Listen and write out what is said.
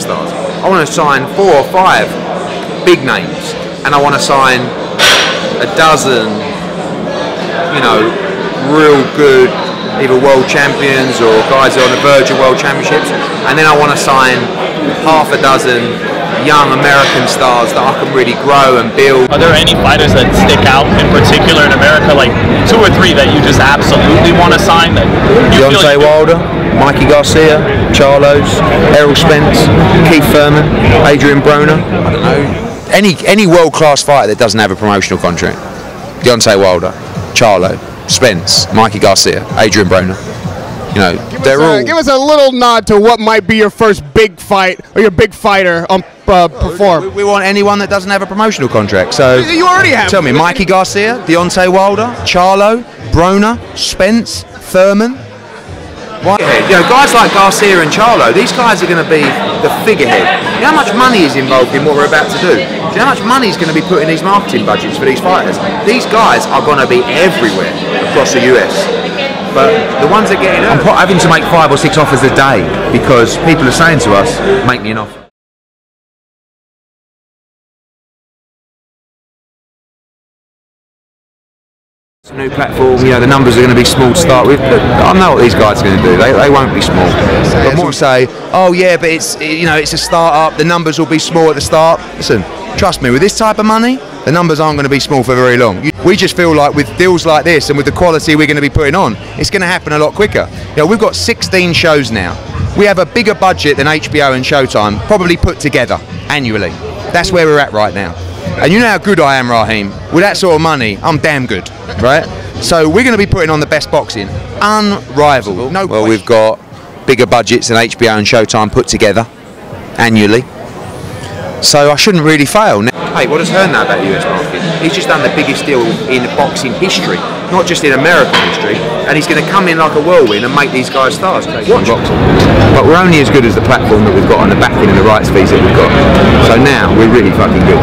stars. I want to sign four or five big names, and I want to sign a dozen, you know, real good either world champions or guys that are on the verge of world championships, and then I want to sign half a dozen young American stars that I can really grow and build. Are there any fighters that stick out in particular in America, like two or three that you just absolutely want to sign? That you feel Deontay you could- Wilder, Mikey Garcia, Charlos, Errol Spence, Keith Thurman, Adrien Broner. I don't know. Any any world class fighter that doesn't have a promotional contract. Deontay Wilder, Charlo, Spence, Mikey Garcia, Adrien Broner. You know, they're Uh, all. give us a little nod to what might be your first big fight or your big fighter um, uh, perform. We, we want anyone that doesn't have a promotional contract. So You already have. tell me, Mikey Garcia, Deontay Wilder, Charlo, Broner, Spence, Thurman. Why? You know, guys like Garcia and Charlo, these guys are going to be the figurehead. You know how much money is involved in what we're about to do? Do you know how much money is going to be put in these marketing budgets for these fighters? These guys are going to be everywhere across the US. But the ones that get in, I'm having to make five or six offers a day because people are saying to us, make me an offer. It's a new platform, you know, the numbers are going to be small to start with, but I know what these guys are going to do. They, they won't be small. But more say, oh yeah, but it's you know it's a start-up. The numbers will be small at the start. Listen, trust me, with this type of money, the numbers aren't going to be small for very long. We just feel like with deals like this and with the quality we're going to be putting on, it's going to happen a lot quicker. You know, we've got 16 shows now. We have a bigger budget than HBO and Showtime probably put together annually. That's where we're at right now. And you know how good I am, Raheem. With that sort of money, I'm damn good, right? So we're going to be putting on the best boxing, unrivaled. No. Well, we've got bigger budgets than HBO and Showtime put together annually. So I shouldn't really fail. Hey, what does Hearn know about the US market? He's just done the biggest deal in boxing history, not just in American history. And he's going to come in like a whirlwind and make these guys stars. Watch. But we're only as good as the platform that we've got and the backing and the rights fees that we've got. So now we're really fucking good.